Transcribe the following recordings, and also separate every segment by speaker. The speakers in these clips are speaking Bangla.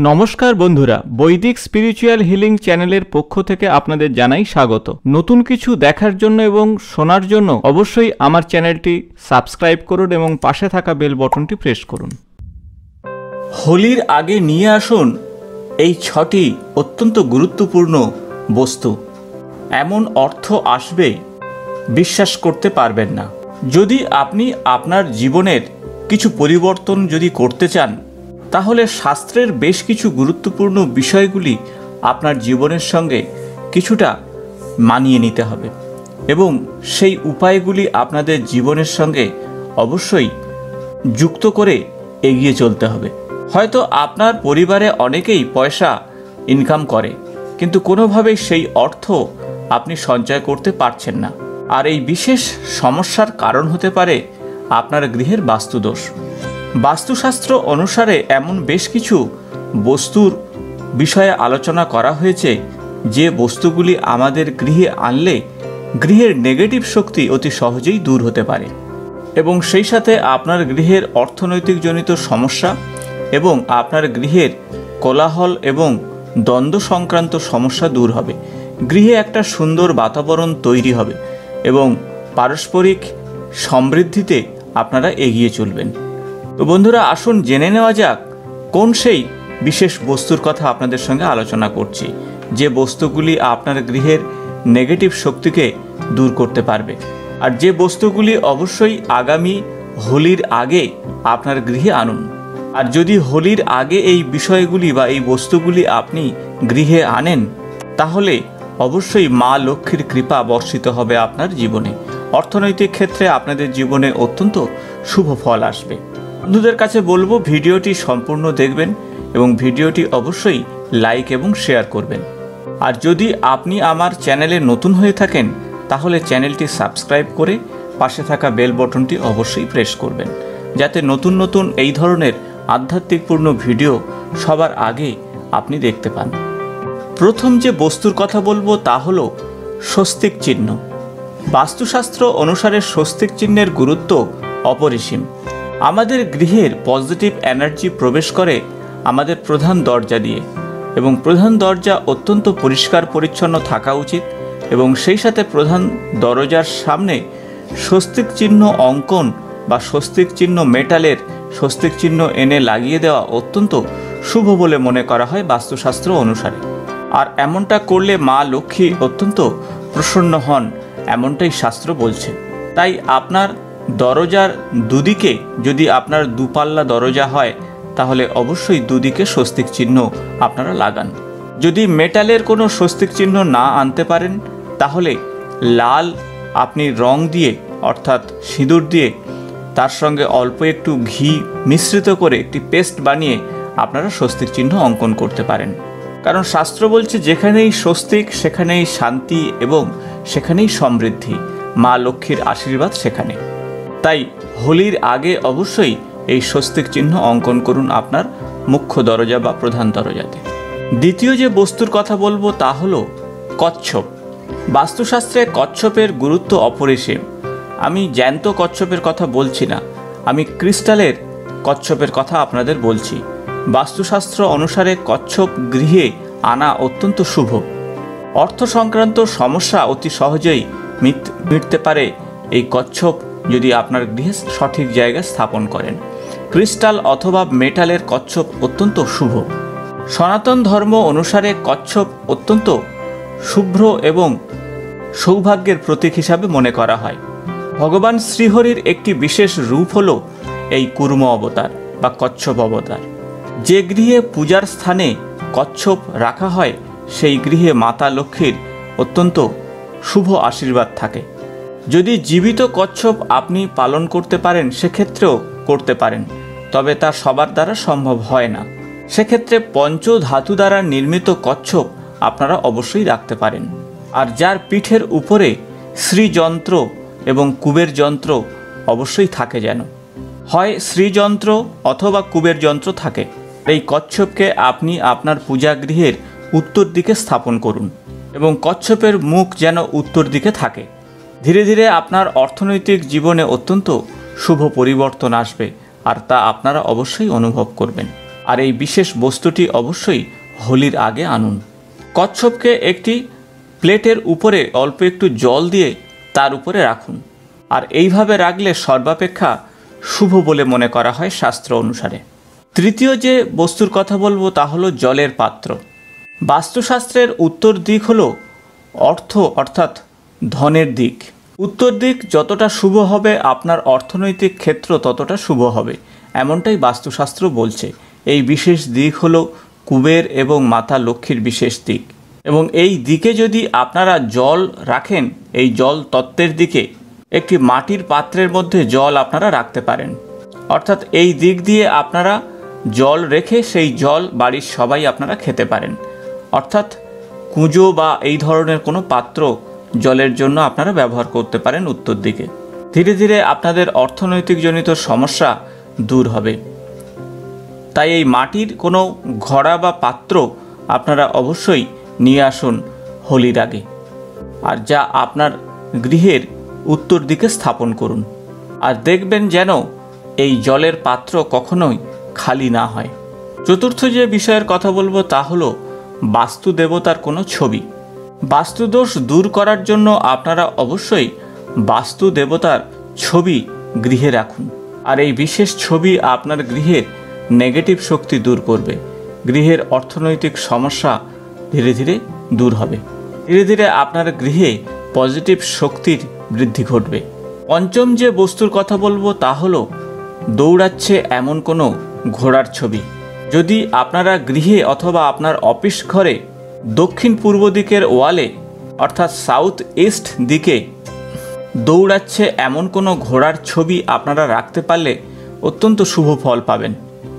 Speaker 1: নমস্কার বন্ধুরা, বৈদিক স্পিরিচুয়াল হিলিং চ্যানেলের পক্ষ থেকে আপনাদের জানাই স্বাগত। নতুন কিছু দেখার জন্য এবং শোনার জন্য অবশ্যই আমার চ্যানেলটি সাবস্ক্রাইব করুন এবং পাশে থাকা বেল বটনটি প্রেস করুন। হোলির আগে নিয়ে আসুন এই ছটি অত্যন্ত গুরুত্বপূর্ণ বস্তু। এমন অর্থ আসবে, বিশ্বাস করতে পারবেন না। যদি আপনি আপনার জীবনের কিছু পরিবর্তন যদি করতে চান তাহলে শাস্ত্রের বেশ কিছু গুরুত্বপূর্ণ বিষয়গুলি আপনার জীবনের সঙ্গে কিছুটা মানিয়ে নিতে হবে এবং সেই উপায়গুলি আপনাদের জীবনের সঙ্গে অবশ্যই যুক্ত করে এগিয়ে চলতে হবে। হয়তো আপনার পরিবারে অনেকেই পয়সা ইনকাম করে, কিন্তু কোনোভাবেই সেই অর্থ আপনি সঞ্চয় করতে পারছেন না। আর এই বিশেষ সমস্যার কারণ হতে পারে আপনার গৃহের বাস্তুদোষ। বাস্তুশাস্ত্র অনুসারে এমন বেশ কিছু বস্তুর বিষয়ে আলোচনা করা হয়েছে, যে বস্তুগুলি আমাদের গৃহে আনলে গৃহের নেগেটিভ শক্তি অতি সহজেই দূর হতে পারে। এবং সেই সাথে আপনার গৃহের অর্থনৈতিক জনিত সমস্যা এবং আপনার গৃহের কোলাহল এবং দ্বন্দ্ব সংক্রান্ত সমস্যা দূর হবে। গৃহে একটা সুন্দর বাতাবরণ তৈরি হবে এবং পারস্পরিক সমৃদ্ধিতে আপনারা এগিয়ে চলবেন। তো বন্ধুরা, আসুন জেনে নেওয়া যাক কোন সেই বিশেষ বস্তুর কথা আপনাদের সঙ্গে আলোচনা করছি, যে বস্তুগুলি আপনার গৃহের নেগেটিভ শক্তিকে দূর করতে পারবে। আর যে বস্তুগুলি অবশ্যই আগামী হোলির আগে আপনার গৃহে আনুন। আর যদি হোলির আগে এই বিষয়গুলি বা এই বস্তুগুলি আপনি গৃহে আনেন, তাহলে অবশ্যই মা লক্ষ্মীর কৃপা বর্ষিত হবে আপনার জীবনে। অর্থনৈতিক ক্ষেত্রে আপনাদের জীবনে অত্যন্ত শুভ ফল আসবে। বন্ধুদের কাছে বলব, ভিডিওটি সম্পূর্ণ দেখবেন এবং ভিডিওটি অবশ্যই লাইক এবং শেয়ার করবেন। আর যদি আপনি আমার চ্যানেলে নতুন হয়ে থাকেন, তাহলে চ্যানেলটি সাবস্ক্রাইব করে পাশে থাকা বেল বটনটি অবশ্যই প্রেস করবেন, যাতে নতুন নতুন এই ধরনের আধ্যাত্মিকপূর্ণ ভিডিও সবার আগে আপনি দেখতে পান। প্রথম যে বস্তুর কথা বলব, তা হলো স্বস্তিক চিহ্ন। বাস্তুশাস্ত্র অনুসারে স্বস্তিক চিহ্নের গুরুত্ব অপরিসীম। আমাদের গৃহের পজিটিভ এনার্জি প্রবেশ করে আমাদের প্রধান দরজা দিয়ে এবং প্রধান দরজা অত্যন্ত পরিষ্কার পরিচ্ছন্ন থাকা উচিত এবং সেই সাথে প্রধান দরজার সামনে স্বস্তিক চিহ্ন অঙ্কন বা স্বস্তিক চিহ্ন মেটালের স্বস্তিক চিহ্ন এনে লাগিয়ে দেওয়া অত্যন্ত শুভ বলে মনে করা হয় বাস্তুশাস্ত্র অনুসারে। আর এমনটা করলে মা লক্ষ্মী অত্যন্ত প্রসন্ন হন, এমনটাই শাস্ত্র বলছে। তাই আপনার দরজার দুদিকে যদি আপনার দুপাল্লা দরজা হয়, তাহলে অবশ্যই দুদিকে স্বস্তিক চিহ্ন আপনারা লাগান। যদি মেটালের কোনো স্বস্তিক চিহ্ন না আনতে পারেন, তাহলে লাল আপনি রং দিয়ে, অর্থাৎ সিঁদুর দিয়ে, তার সঙ্গে অল্প একটু ঘি মিশ্রিত করে একটি পেস্ট বানিয়ে আপনারা স্বস্তিক চিহ্ন অঙ্কন করতে পারেন। কারণ শাস্ত্র বলছে, যেখানেই স্বস্তিক, সেখানেই শান্তি এবং সেখানেই সমৃদ্ধি। মা লক্ষ্মীর আশীর্বাদ সেখানে। তাই হোলির আগে অবশ্যই এই স্বস্তিক চিহ্ন অঙ্কন করুন আপনার মুখ্য দরজা বা প্রধান দরজাতে। দ্বিতীয় যে বস্তুর কথা বলব তা হলো কচ্ছপ। বাস্তুশাস্ত্রে কচ্ছপের গুরুত্ব অপরিসীম। আমি জ্যান্ত কচ্ছপের কথা বলছি না, আমি ক্রিস্টালের কচ্ছপের কথা আপনাদের বলছি। বাস্তুশাস্ত্র অনুসারে কচ্ছপ গৃহে আনা অত্যন্ত শুভ। অর্থ সংক্রান্ত সমস্যা অতি সহজেই মিটতে পারে এই কচ্ছপ যদি আপনার গৃহে সঠিক জায়গায় স্থাপন করেন। ক্রিস্টাল অথবা মেটালের কচ্ছপ অত্যন্ত শুভ। সনাতন ধর্ম অনুসারে কচ্ছপ অত্যন্ত শুভ্র এবং সৌভাগ্যের প্রতীক হিসাবে মনে করা হয়। ভগবান শ্রীহরির একটি বিশেষ রূপ হল এই কুর্ম অবতার বা কচ্ছপ অবতার। যে গৃহে পূজার স্থানে কচ্ছপ রাখা হয়, সেই গৃহে মাতা লক্ষ্মীর অত্যন্ত শুভ আশীর্বাদ থাকে। যদি জীবিত কচ্ছপ আপনি পালন করতে পারেন, সেক্ষেত্রেও করতে পারেন, তবে তা সবার দ্বারা সম্ভব হয় না। সেক্ষেত্রে পঞ্চ ধাতু দ্বারা নির্মিত কচ্ছপ আপনারা অবশ্যই রাখতে পারেন। আর যার পিঠের উপরে শ্রীযন্ত্র এবং কুবের যন্ত্র অবশ্যই থাকে যেন। হয় শ্রীযন্ত্র অথবা কুবের যন্ত্র থাকে, এই কচ্ছপকে আপনি আপনার পূজা গৃহের উত্তর দিকে স্থাপন করুন এবং কচ্ছপের মুখ যেন উত্তর দিকে থাকে। ধীরে ধীরে আপনার অর্থনৈতিক জীবনে অত্যন্ত শুভ পরিবর্তন আসবে আর তা আপনারা অবশ্যই অনুভব করবেন। আর এই বিশেষ বস্তুটি অবশ্যই হোলির আগে আনুন। কচ্ছপকে একটি প্লেটের উপরে অল্প একটু জল দিয়ে তার উপরে রাখুন। আর এইভাবে রাখলে সর্বাপেক্ষা শুভ বলে মনে করা হয় শাস্ত্র অনুসারে। তৃতীয় যে বস্তুর কথা বলব তা হলো জলের পাত্র। বাস্তুশাস্ত্রের উত্তর দিক হলো অর্থ, অর্থাৎ ধনের দিক। উত্তর দিক যতটা শুভ হবে, আপনার অর্থনৈতিক ক্ষেত্র ততটা শুভ হবে, এমনটাই বাস্তুশাস্ত্র বলছে। এই বিশেষ দিক হলো কুবের এবং মাতা লক্ষ্মীর বিশেষ দিক। এবং এই দিকে যদি আপনারা জল রাখেন, এই জল তত্ত্বের দিকে, একটি মাটির পাত্রের মধ্যে জল আপনারা রাখতে পারেন। অর্থাৎ এই দিক দিয়ে আপনারা জল রেখে সেই জল বাড়ির সবাই আপনারা খেতে পারেন। অর্থাৎ কুঁজো বা এই ধরনের কোনো পাত্র জলের জন্য আপনারা ব্যবহার করতে পারেন উত্তর দিকে। ধীরে ধীরে আপনাদের অর্থনৈতিক জনিত সমস্যা দূর হবে। তাই এই মাটির কোনো ঘড়া বা পাত্র আপনারা অবশ্যই নিয়ে আসুন হোলির আগে। আর যা আপনার গৃহের উত্তর দিকে স্থাপন করুন। আর দেখবেন যেন এই জলের পাত্র কখনোই খালি না হয়। চতুর্থ যে বিষয়ের কথা বলব তা হলো বাস্তু দেবতার কোনো ছবি। বাস্তুদোষ দূর করার জন্য আপনারা অবশ্যই বাস্তু দেবতার ছবি গৃহে রাখুন। আর এই বিশেষ ছবি আপনার গৃহের নেগেটিভ শক্তি দূর করবে। গৃহের অর্থনৈতিক সমস্যা ধীরে ধীরে দূর হবে। ধীরে ধীরে আপনার গৃহে পজিটিভ শক্তির বৃদ্ধি ঘটবে। পঞ্চম যে বস্তুর কথা বলব তা হলো, দৌড়াচ্ছে এমন কোনো ঘোড়ার ছবি। যদি আপনারা গৃহে অথবা আপনার অফিস ঘরে দক্ষিণ পূর্ব দিকের ওয়ালে, অর্থাৎ সাউথ ইস্ট দিকে, দৌড়াচ্ছে এমন কোনো ঘোড়ার ছবি আপনারা রাখতে পারলে অত্যন্ত শুভ ফল পাবেন।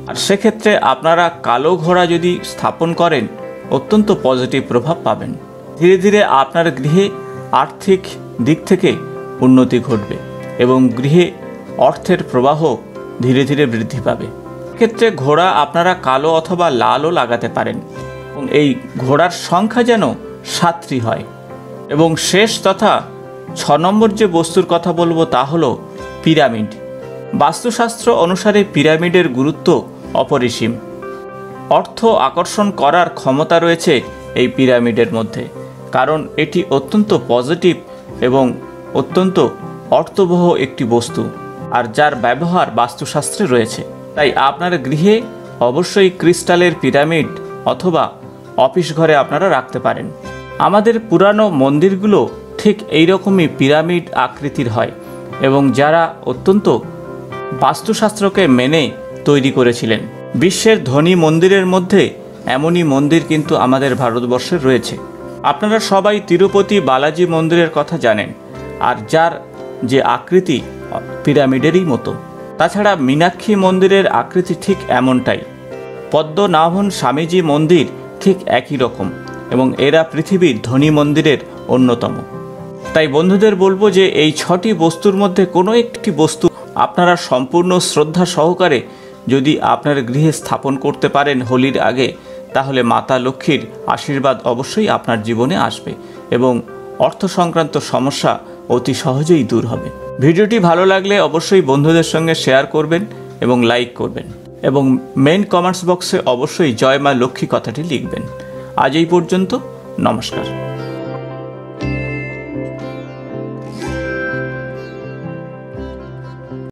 Speaker 1: আর সেক্ষেত্রে আপনারা কালো ঘোড়া যদি স্থাপন করেন, অত্যন্ত পজিটিভ প্রভাব পাবেন। ধীরে ধীরে আপনার গৃহে আর্থিক দিক থেকে উন্নতি ঘটবে এবং গৃহে অর্থের প্রবাহ ধীরে ধীরে বৃদ্ধি পাবে। ক্ষেত্রে ঘোড়া আপনারা কালো অথবা লালও লাগাতে পারেন। এবং এই ঘোড়ার সংখ্যা যেন সাতটি হয়। এবং শেষ তথা ছ নম্বর যে বস্তুর কথা বলব তা হলো পিরামিড। বাস্তুশাস্ত্র অনুসারে পিরামিডের গুরুত্ব অপরিসীম। অর্থ আকর্ষণ করার ক্ষমতা রয়েছে এই পিরামিডের মধ্যে, কারণ এটি অত্যন্ত পজিটিভ এবং অত্যন্ত অর্থবহ একটি বস্তু, আর যার ব্যবহার বাস্তুশাস্ত্রে রয়েছে। তাই আপনার গৃহে অবশ্যই ক্রিস্টালের পিরামিড অথবা অফিস ঘরে আপনারা রাখতে পারেন। আমাদের পুরানো মন্দিরগুলো ঠিক এই রকমই পিরামিড আকৃতির হয় এবং যারা অত্যন্ত বাস্তুশাস্ত্রকে মেনে তৈরি করেছিলেন। বিশ্বের ধনী মন্দিরের মধ্যে এমনই মন্দির কিন্তু আমাদের ভারতবর্ষে রয়েছে। আপনারা সবাই তিরুপতি বালাজি মন্দিরের কথা জানেন, আর যার যে আকৃতি পিরামিডেরই মতো। তাছাড়া মীনাক্ষী মন্দিরের আকৃতি ঠিক এমনটাই। পদ্মনাভন স্বামীজি মন্দির ঠিক একই রকম এবং এরা পৃথিবীর ধনী মন্দিরের অন্যতম। তাই বন্ধুদের বলব যে এই ছটি বস্তুর মধ্যে কোনো একটি বস্তু আপনারা সম্পূর্ণ শ্রদ্ধা সহকারে যদি আপনার গৃহে স্থাপন করতে পারেন হোলির আগে, তাহলে মাতা লক্ষ্মীর আশীর্বাদ অবশ্যই আপনার জীবনে আসবে এবং অর্থ সংক্রান্ত সমস্যা অতি সহজেই দূর হবে। ভিডিওটি ভালো লাগলে অবশ্যই বন্ধুদের সঙ্গে শেয়ার করবেন এবং লাইক করবেন। এবং মেন কমেন্টস বক্সে অবশ্যই জয় মা লক্ষ্মী কথাটি লিখবেন। আজ এই পর্যন্ত নমস্কার।